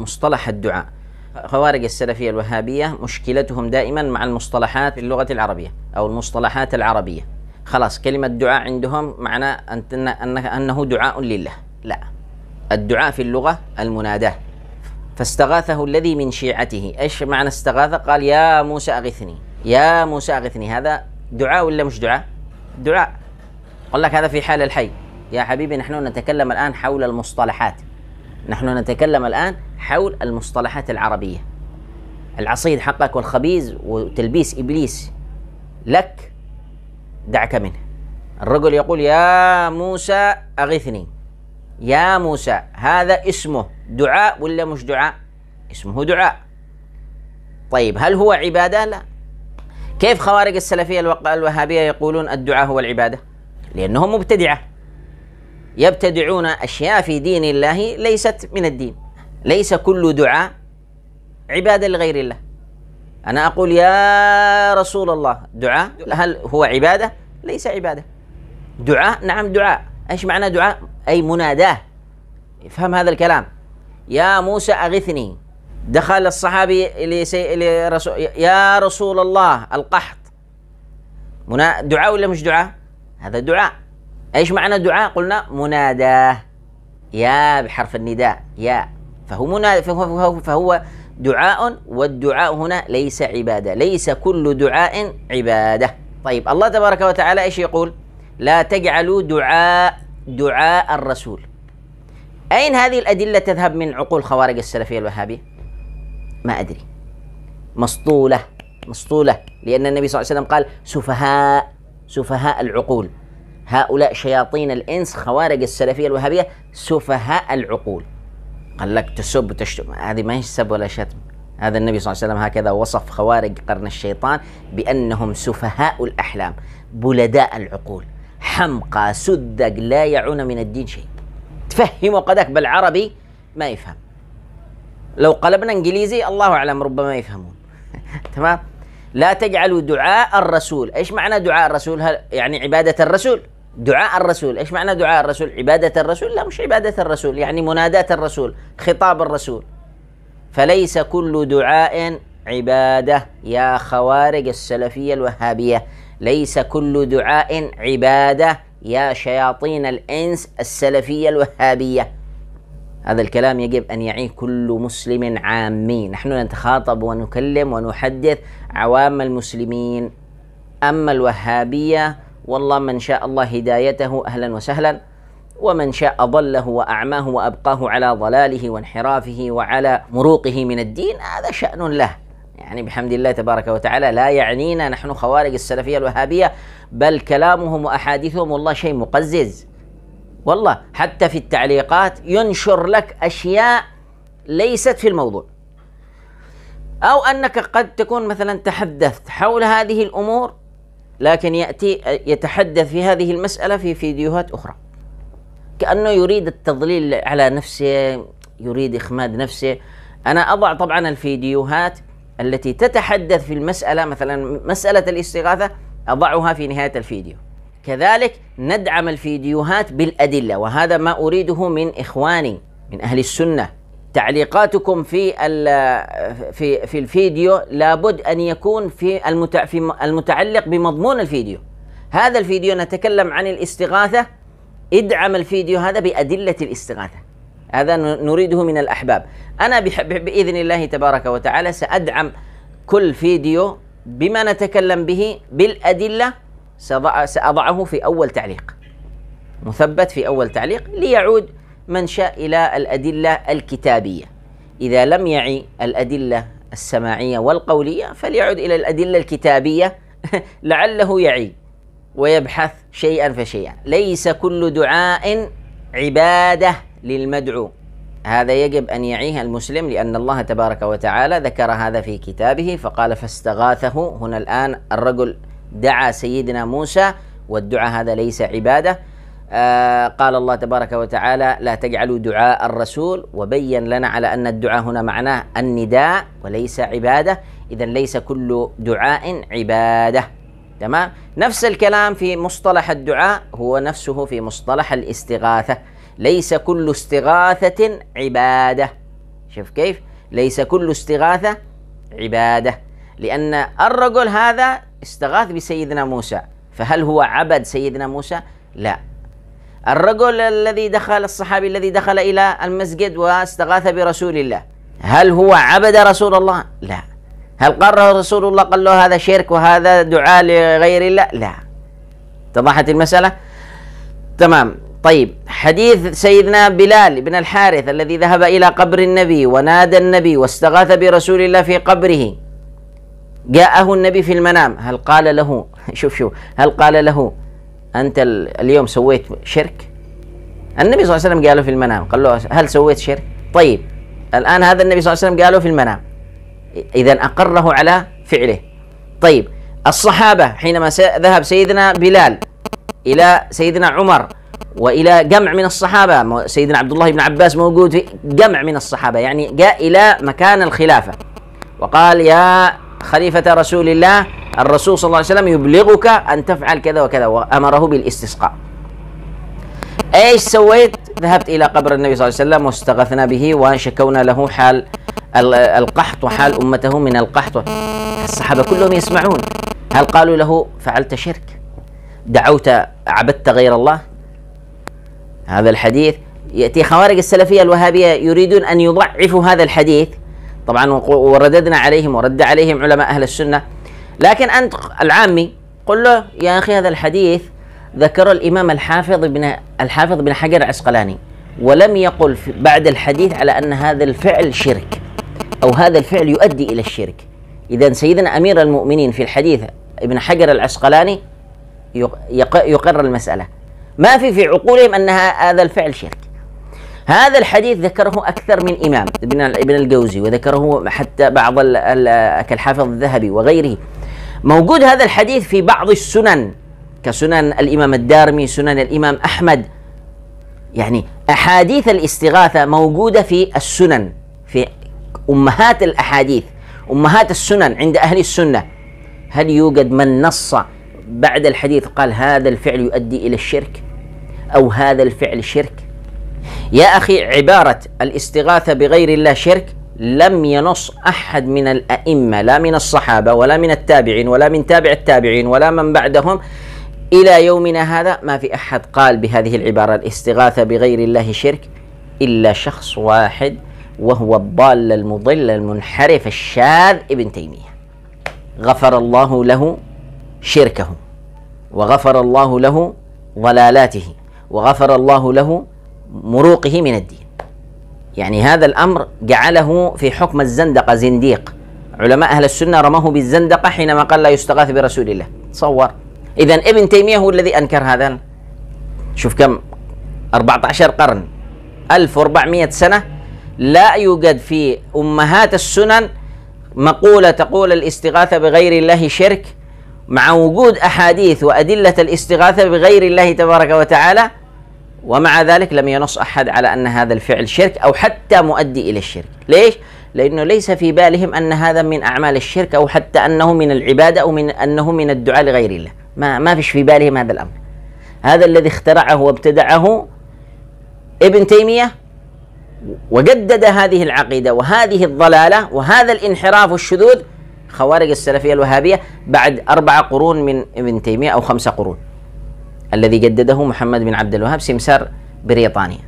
مصطلح الدعاء. خوارج السلفية الوهابية مشكلتهم دائما مع المصطلحات في اللغة العربية أو المصطلحات العربية. خلاص كلمة دعاء عندهم معنى أنه دعاء لله. لا الدعاء في اللغة المناداة. فاستغاثه الذي من شيعته. إيش معنى استغاثة؟ قال يا موسى أغثني. يا موسى أغثني. هذا دعاء ولا مش دعاء؟ دعاء. قال لك هذا في حال الحي. يا حبيبي نحن نتكلم الآن حول المصطلحات. نحن نتكلم الآن حول المصطلحات العربية. العصيد حقك والخبيز وتلبيس إبليس لك دعك منه. الرجل يقول يا موسى أغثني. يا موسى هذا اسمه دعاء ولا مش دعاء؟ اسمه دعاء. طيب هل هو عبادة؟ لا. كيف خوارج السلفية الوهابية يقولون الدعاء هو العبادة؟ لأنهم مبتدعة. يبتدعون أشياء في دين الله ليست من الدين. ليس كل دعاء عبادة لغير الله. أنا أقول يا رسول الله دعاء هل هو عبادة؟ ليس عبادة. دعاء؟ نعم دعاء. إيش معنى دعاء؟ أي مناداة. افهم هذا الكلام. يا موسى أغثني. دخل الصحابي لرسول يا رسول الله القحط. دعاء ولا مش دعاء؟ هذا دعاء. إيش معنى دعاء قلنا مناداه. يا بحرف النداء يا. فهو منادى فهو, فهو دعاء والدعاء هنا ليس عبادة ليس كل دعاء عبادة. طيب الله تبارك وتعالى إيش يقول؟ لا تجعلوا دعاء دعاء الرسول. أين هذه الأدلة تذهب من عقول خوارج السلفية الوهابية؟ ما أدري. مسطولة مسطولة لأن النبي صلى الله عليه وسلم قال سفهاء سفهاء العقول. هؤلاء شياطين الإنس خوارج السلفية الوهابية سفهاء العقول. قال لك تسب وتشتم. هذه ما هي سب ولا شتم. هذا النبي صلى الله عليه وسلم هكذا وصف خوارج قرن الشيطان بأنهم سفهاء الأحلام بلداء العقول. حمقى سدق لا يعون من الدين شيء. تفهموا قدك بالعربي ما يفهم. لو قلبنا إنجليزي الله أعلم ربما يفهمون. تمام؟ لا تجعلوا دعاء الرسول. إيش معنى دعاء الرسول؟ هل يعني عبادة الرسول؟ دعاء الرسول. إيش معنى دعاء الرسول؟ عبادة الرسول؟ لا مش عبادة الرسول يعني مناداة الرسول خطاب الرسول. فليس كل دعاء عبادة يا خوارج السلفية الوهابية. ليس كل دعاء عبادة يا شياطين الإنس السلفية الوهابية. هذا الكلام يجب أن يعيه كل مسلم عامي نحن نتخاطب ونكلم ونحدث عوام المسلمين. أما الوهابية والله من شاء الله هدايته أهلا وسهلا ومن شاء ضله وأعماه وأبقاه على ضلاله وانحرافه وعلى مروقه من الدين هذا شأن له. يعني بحمد الله تبارك وتعالى لا يعنينا نحن خوارج السلفية الوهابية بل كلامهم وأحاديثهم والله شيء مقزز. والله حتى في التعليقات ينشر لك أشياء ليست في الموضوع. أو أنك قد تكون مثلا تحدثت حول هذه الأمور لكن يأتي يتحدث في هذه المسألة في فيديوهات أخرى. كأنه يريد التضليل على نفسه يريد إخماد نفسه. أنا أضع طبعا الفيديوهات التي تتحدث في المسألة مثلا مسألة الاستغاثة أضعها في نهاية الفيديو. كذلك ندعم الفيديوهات بالأدلة وهذا ما أريده من إخواني من أهل السنة. تعليقاتكم في في في الفيديو لابد أن يكون في المتعلق بمضمون الفيديو. هذا الفيديو نتكلم عن الاستغاثة. ادعم الفيديو هذا بأدلة الاستغاثة. هذا نريده من الأحباب. أنا بإذن الله تبارك وتعالى سأدعم كل فيديو بما نتكلم به بالأدلة. سأضعه في أول تعليق. مثبت في أول تعليق ليعود من شاء إلى الأدلة الكتابية. إذا لم يعي الأدلة السماعية والقولية فليعد إلى الأدلة الكتابية لعله يعي ويبحث شيئا فشيئا. ليس كل دعاء عبادة للمدعو. هذا يجب أن يعيه المسلم لأن الله تبارك وتعالى ذكر هذا في كتابه فقال فاستغاثه. هنا الآن الرجل دعا سيدنا موسى والدعاء هذا ليس عبادة. آه قال الله تبارك وتعالى لا تجعلوا دعاء الرسول وبين لنا على أن الدعاء هنا معناه النداء وليس عبادة. اذا ليس كل دعاء عبادة. تمام؟ نفس الكلام في مصطلح الدعاء هو نفسه في مصطلح الاستغاثة. ليس كل استغاثة عبادة. شوف كيف؟ ليس كل استغاثة عبادة. لأن الرجل هذا استغاث بسيدنا موسى. فهل هو عبد سيدنا موسى؟ لا. الرجل الذي دخل الصحابي الذي دخل إلى المسجد واستغاث برسول الله هل هو عبد رسول الله؟ لا. هل قال رسول الله قال له هذا شرك وهذا دعاء لغير الله؟ لا. اتضحت المسألة؟ تمام. طيب. حديث سيدنا بلال بن الحارث الذي ذهب إلى قبر النبي ونادى النبي واستغاث برسول الله في قبره. جاءه النبي في المنام. هل قال له؟ شوف شوف. هل قال له؟ أنت اليوم سويت شرك؟ النبي صلى الله عليه وسلم قاله في المنام قال له هل سويت شرك؟ طيب الآن هذا النبي صلى الله عليه وسلم قاله في المنام. إذا أقره على فعله. طيب الصحابة حينما ذهب سيدنا بلال إلى سيدنا عمر وإلى جمع من الصحابة سيدنا عبد الله بن عباس موجود في جمع من الصحابة يعني جاء إلى مكان الخلافة. وقال يا خليفة رسول الله الرسول صلى الله عليه وسلم يبلغك أن تفعل كذا وكذا وأمره بالاستسقاء إيش سويت؟ ذهبت إلى قبر النبي صلى الله عليه وسلم واستغثنا به وشكونا له حال القحط وحال أمته من القحط الصحابة كلهم يسمعون هل قالوا له فعلت شرك؟ دعوت عبدت غير الله؟ هذا الحديث يأتي خوارج السلفية الوهابية يريدون أن يضعفوا هذا الحديث طبعا ورددنا عليهم ورد عليهم علماء أهل السنة لكن أنت العامي قل له يا أخي هذا الحديث ذكر الإمام الحافظ ابن الحافظ بن حجر العسقلاني ولم يقل بعد الحديث على أن هذا الفعل شرك أو هذا الفعل يؤدي إلى الشرك. إذا سيدنا أمير المؤمنين في الحديث ابن حجر العسقلاني يقر المسألة. ما في في عقولهم أن هذا الفعل شرك. هذا الحديث ذكره أكثر من إمام ابن ابن الجوزي وذكره حتى بعض كالحافظ الذهبي وغيره. موجود هذا الحديث في بعض السنن كسنن الإمام الدارمي سنن الإمام أحمد. يعني أحاديث الاستغاثة موجودة في السنن في أمهات الأحاديث أمهات السنن عند أهل السنة. هل يوجد من نص بعد الحديث قال هذا الفعل يؤدي إلى الشرك أو هذا الفعل شرك؟ يا أخي عبارة الاستغاثة بغير الله شرك لم ينص أحد من الأئمة لا من الصحابة ولا من التابعين ولا من تابع التابعين ولا من بعدهم إلى يومنا هذا ما في أحد قال بهذه العبارة الاستغاثة بغير الله شرك إلا شخص واحد وهو الضال المضل المنحرف الشاذ ابن تيمية. غفر الله له شركه وغفر الله له ضلالاته وغفر الله له مروقه من الدين. يعني هذا الأمر جعله في حكم الزندقة زنديق. علماء أهل السنة رموه بالزندقة حينما قال لا يستغاث برسول الله. تصور. اذا ابن تيمية هو الذي أنكر هذا. شوف كم 14 قرن. 1400 سنة لا يوجد في أمهات السنن مقولة تقول الاستغاثة بغير الله شرك مع وجود أحاديث وأدلة الاستغاثة بغير الله تبارك وتعالى ومع ذلك لم ينص أحد على أن هذا الفعل شرك أو حتى مؤدي إلى الشرك، ليش؟ لأنه ليس في بالهم أن هذا من أعمال الشرك أو حتى أنه من العبادة أو من أنه من الدعاء لغير الله، ما ما فيش في بالهم هذا الأمر. هذا الذي اخترعه وابتدعه ابن تيمية وجدد هذه العقيدة وهذه الضلالة وهذا الانحراف والشذوذ خوارج السلفية الوهابية بعد أربع قرون من ابن تيمية أو خمسه قرون الذي جدده محمد بن عبد الوهاب سمسار بريطانيا.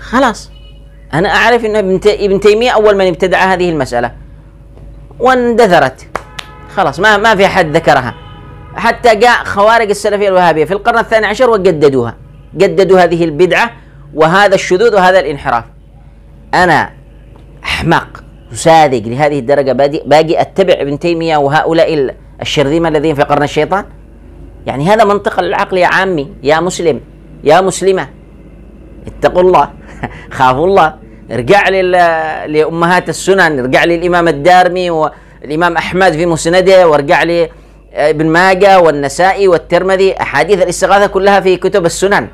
خلاص. أنا أعرف إن ابن تيمية أول من ابتدع هذه المسألة. واندثرت. خلاص ما ما في أحد ذكرها. حتى جاء خوارج السلفيه الوهابية في القرن الثاني عشر وجددوها. جددوا هذه البدعة وهذا الشذوذ وهذا الانحراف. أنا أحمق ساذج لهذه الدرجة. باقي أتبع ابن تيمية وهؤلاء الشرذمة الذين في قرن الشيطان؟ يعني هذا منطق العقل يا عامي يا مسلم يا مسلمة. اتقوا الله خافوا الله. ارجع لأمهات السنن ارجع للإمام الدارمي والإمام أحمد في مسنده وارجع لي ابن ماجه والنسائي والترمذي. أحاديث الاستغاثة كلها في كتب السنن.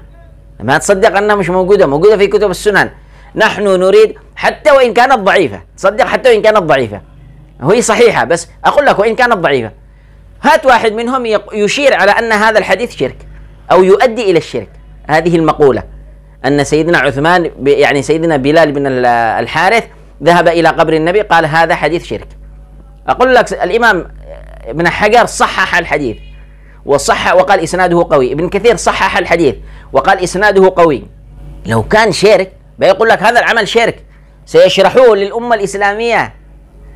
ما تصدق أنها مش موجودة موجودة في كتب السنن. نحن نريد حتى وإن كانت ضعيفة. تصدق حتى وإن كانت ضعيفة. هي صحيحة بس أقول لك وإن كانت ضعيفة. هات واحد منهم يشير على أن هذا الحديث شرك أو يؤدي إلى الشرك. هذه المقولة. أن سيدنا عثمان يعني سيدنا بلال بن الحارث ذهب إلى قبر النبي قال هذا حديث شرك. أقول لك الإمام ابن حجر صحح الحديث. وصح وقال إسناده قوي. ابن كثير صحح الحديث. وقال إسناده قوي. لو كان شرك بيقول لك هذا العمل شرك. سيشرحوه للأمة الإسلامية.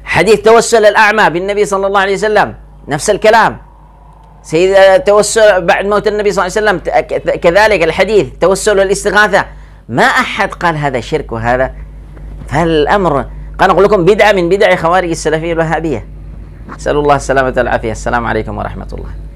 حديث توسل الأعمى بالنبي صلى الله عليه وسلم. نفس الكلام. سيد توسل بعد موت النبي صلى الله عليه وسلم كذلك الحديث توسل الاستغاثة ما أحد قال هذا شرك وهذا. فالأمر قال أقول لكم بدعة من بدع خوارج السلفية الوهابية. نسأل الله السلامة والعافية. السلام عليكم ورحمة الله.